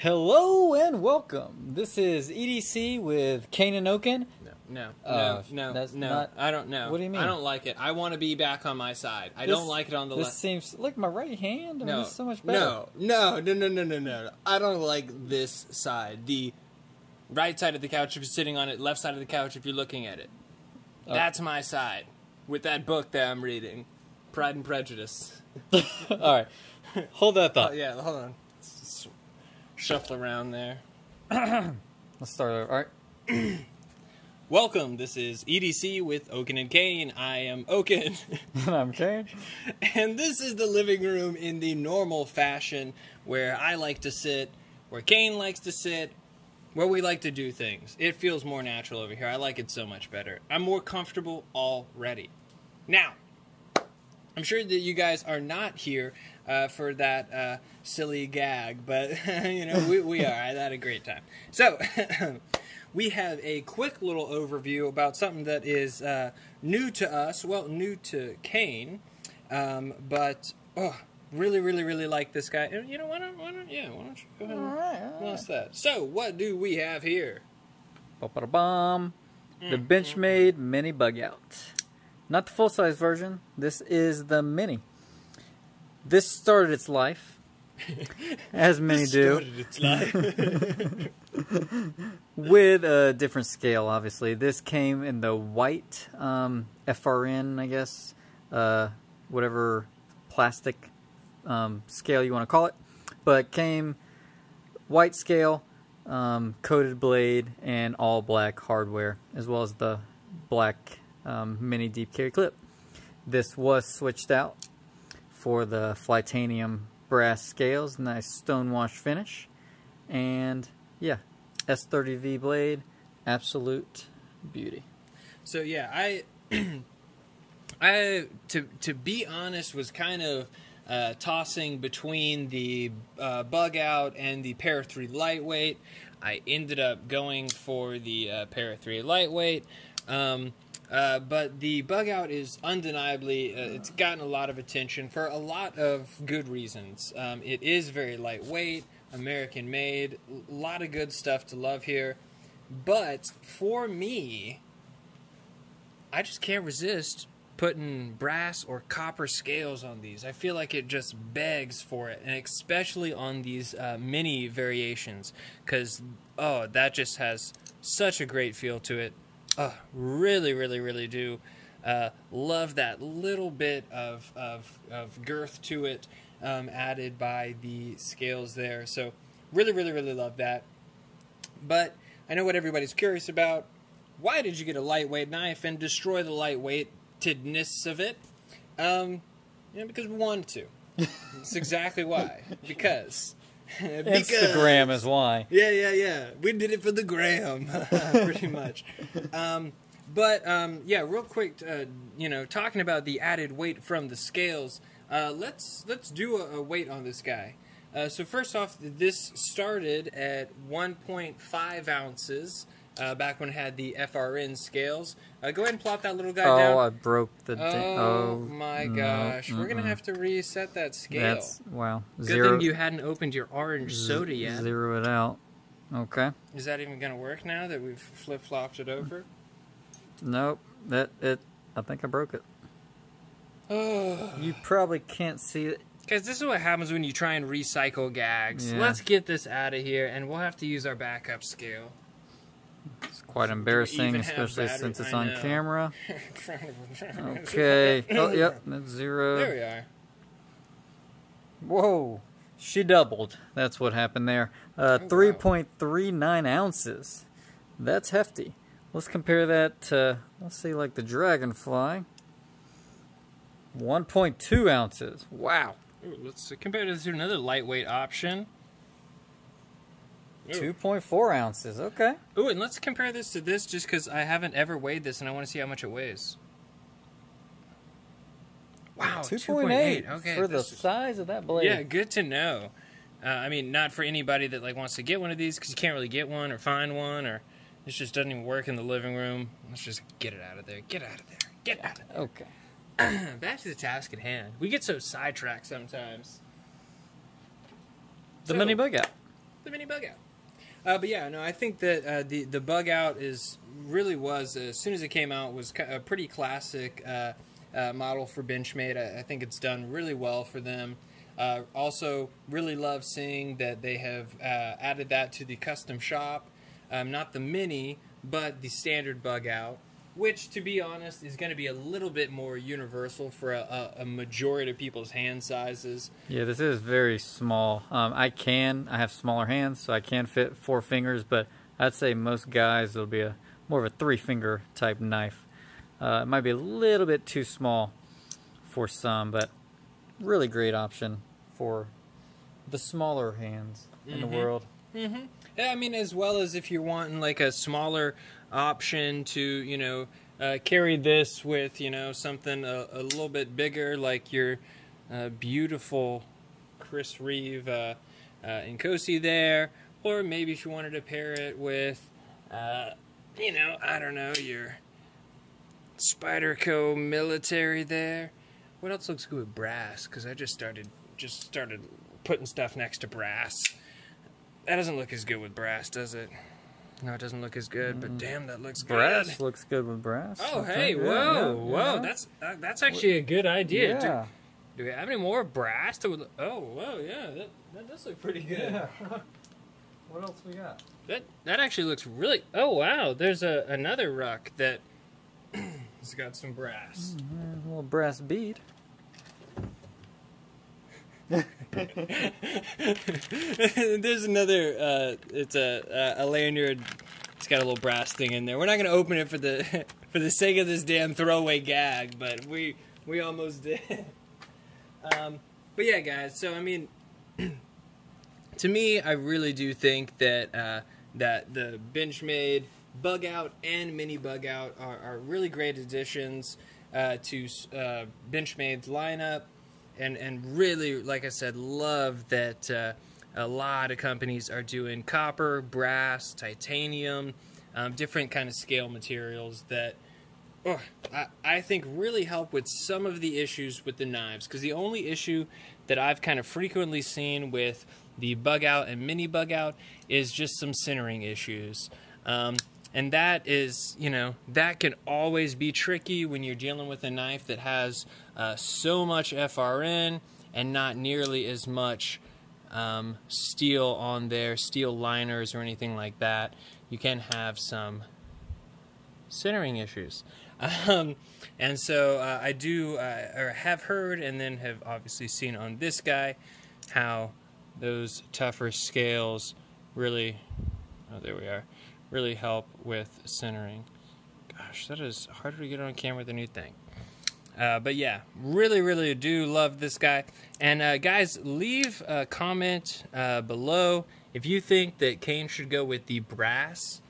Hello and welcome. This is EDC with Kane and Okan. No, no, Uh, no, no, that's no. not- I don't know. What do you mean? I don't like it. I want to be back on my side. I This- don't like it on the left. This left. seems like my right hand. I mean, No, it's so much better. no, no, no, no, no, no, no. I don't like this side. The right side of the couch if you're sitting on it. Left side of the couch if you're looking at it. Oh. That's my side. With that book that I'm reading, Pride and Prejudice. All right, hold that Oh thought. yeah, hold on. Shuffle around there. Let's start over. All right. Welcome. This is EDC with Okan and Kane. I am Okan. And I'm Kane. And this is the living room in the normal fashion where I like to sit, where Kane likes to sit, where we like to do things. It feels more natural over here. I like it so much better. I'm more comfortable already. Now, I'm sure that you guys are not here uh, for that uh, silly gag, but you know we, we are. I had a great time. So we have a quick little overview about something that is uh, new to us. Well, new to Kane, um, but oh, really, really, really like this guy. You know, why don't, why don't, yeah, why don't you go ahead and All right. All what's that? So, what do we have here? right. Bomb. The Mm, Benchmade Mini Bug Out. Not the full size version. This is the mini. This started its life, as many do. Started its life. with a different scale obviously. This came in the white um, frn i guess uh, whatever plastic um, scale you want to call it. But came white scale um, coated blade and all black hardware as well as the black um, mini deep carry clip. This was switched out for the Flytanium brass scales nice stonewash finish and yeah S30V blade, absolute beauty. So yeah, I, I to to be honest was kind of uh, tossing between the uh, bug out and the Para Three lightweight. I ended up going for the uh, Para Three lightweight. Um, uh, but the bug out is undeniably uh, it's gotten a lot of attention for a lot of good reasons. Um, it is very lightweight, American made, a lot of good stuff to love here. But for me, I just can't resist putting brass or copper scales on these. I feel like it just begs for it, and especially on these uh, mini variations, because oh, that just has such a great feel to it. Oh, really, really, really do uh, love that little bit of of, of girth to it um, added by the scales there. So really, really, really love that. But I know what everybody's curious about. Why did you get a lightweight knife and destroy the lightweightedness of it? Um, you know, because we wanted to. That's exactly why. Because. because- Instagram is why. yeah, yeah, yeah. We did it for the gram, pretty much. Um, but um, yeah, real quick, uh, you know, talking about the added weight from the scales. Uh, let's let's do a, a weight on this guy. Uh, so first off, this started at 1.5 ounces uh, back when it had the FRN scales. Uh, go ahead and plop that little guy down. Oh, I broke the. Oh, di- oh my no, gosh, we're gonna have to reset that scale. That's wow. Good Zero. thing you hadn't opened your orange soda yet. Zero it out. Okay. Is that even going to work now that we've flip flopped it over? Nope. That it. I think I broke it. Oh. You probably can't see it. Guys, this is what happens when you try and recycle gags. Yeah. Let's get this out of here, and we'll have to use our backup scale. Quite embarrassing, especially battery- since it's I on know. camera. Okay. Oh, yep. That's zero. There we are. Whoa. She doubled. That's what happened there. Uh, Oh, wow. 3.39 ounces. That's hefty. Let's compare that to, let's see, like the Dragonfly. 1.2 ounces. Wow. Ooh, let's compare this to another lightweight option. Ooh. 2.4 ounces. Okay. Ooh, and let's compare this to this just because I haven't ever weighed this and I want to see how much it weighs. Wow, 2.8 Okay, for the size of that blade. Yeah, good to know. Uh, I mean, not for anybody that like wants to get one of these because you can't really get one or find one, or this just doesn't even work in the living room. Let's just get it out of there. Get out of there. Get out of Okay. there. Back to the task at hand. We get so sidetracked sometimes. The So- mini bug out. the mini bug out. Uh, but yeah, no, I think that uh, the the bug out is really was as soon as it came out was a pretty classic uh, uh, model for Benchmade. I, I, think it's done really well for them. Uh, also, really love seeing that they have uh, added that to the custom shop, um, not the mini, but the standard bug out which, to be honest, is going to be a little bit more universal for a, a, a, majority of people's hand sizes. Yeah, this is very small. Um, I can, I have smaller hands, so I can fit four fingers, but I'd say most guys it'll be a more of a three finger type knife. Uh, it might be a little bit too small for some, but really great option for the smaller hands in mm-hmm. the world. Mm-hmm. Yeah, I mean, as well as if you're wanting like a smaller option to, you know, uh, carry this with, you know, something a, a little bit bigger, like your uh, beautiful Chris Reeve uh, uh, there, or maybe if you wanted to pair it with, uh, you know, I don't know, your Spyderco military there. What else looks good with brass? Because I just started just started putting stuff next to brass. That doesn't look as good with brass, does it? No, it doesn't look as good, but mm. damn, that looks good. brass good. looks good with brass. Oh, hey, whoa, yeah, whoa, yeah. that's uh, that's actually a good idea. Yeah. Do, do, we have any more brass? To, oh, whoa, yeah, that, that does look pretty good. Yeah. what else we got? That that actually looks really. Oh wow, there's a another Ruk that has got some brass. Mm, a little brass bead. There's another. Uh, it's a a lanyard. It's got a little brass thing in there. We're not gonna open it for the for the sake of this damn throwaway gag, but we we almost did. Um, but yeah, guys. So I mean, to me, I really do think that uh, that the Benchmade bug out and mini bug out are, are really great additions uh, to uh, Benchmade's lineup and and really, like I said, love that uh, a lot of companies are doing copper, brass, titanium, um, different kind of scale materials that. Oh, I, I think really help with some of the issues with the knives because the only issue that I've kind of frequently seen with the bug out and mini bug out is just some centering issues. Um, and that is, you know, that can always be tricky when you're dealing with a knife that has uh, so much FRN and not nearly as much um, steel on there, steel liners or anything like that. You can have some centering issues. Um, and so uh, I do, uh, or have heard, and then have obviously seen on this guy how those tougher scales really, oh, there we are really help with centering. Gosh, that is harder to get on camera than you think. Uh, but yeah, really, really do love this guy. And uh, guys, leave a comment uh, below if you think that Kane should go with the brass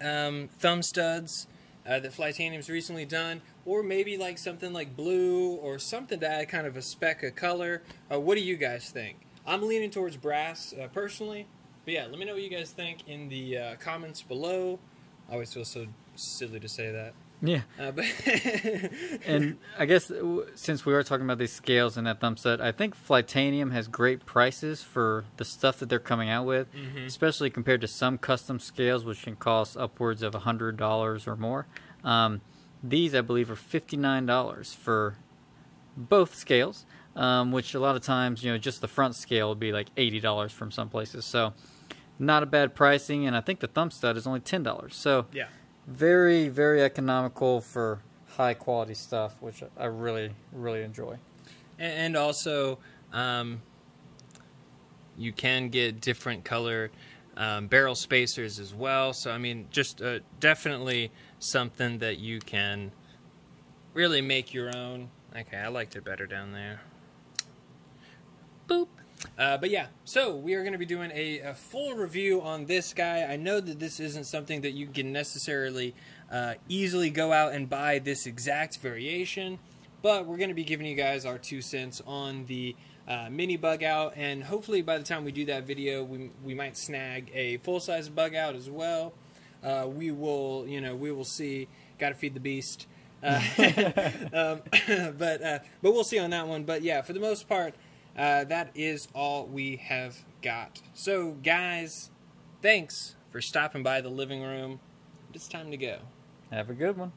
um, thumb studs uh, that Flytanium's recently done, or maybe like something like blue or something to add kind of a speck of color. Uh, what do you guys think? I'm leaning towards brass uh, personally. But yeah, let me know what you guys think in the uh, comments below. I always feel so silly to say that. Yeah. Uh, but and I guess since we are talking about these scales and that thumb set, I think Flytanium has great prices for the stuff that they're coming out with, mm-hmm. especially compared to some custom scales, which can cost upwards of $100 or more. Um, these, I believe, are $59 for both scales, um, which a lot of times, you know, just the front scale would be like $80 from some places. So not a bad pricing, and I think the thumb stud is only ten dollars. So yeah, very very economical for high quality stuff, which I really really enjoy. And also, um, you can get different color um, barrel spacers as well. So I mean, just uh, definitely something that you can really make your own. Okay, I liked it better down there. Boop. Uh, but yeah, so we are going to be doing a, a, full review on this guy. I know that this isn't something that you can necessarily uh, easily go out and buy this exact variation, but we're going to be giving you guys our two cents on the uh, mini bug out, and hopefully by the time we do that video, we, we might snag a full size bug out as well. Uh, we will, you know, we will see. Got to feed the beast. Uh, um, but uh, but we'll see on that one. But yeah, for the most part. Uh, that is all we have got. So, guys, thanks for stopping by the living room. It's time to go. Have a good one.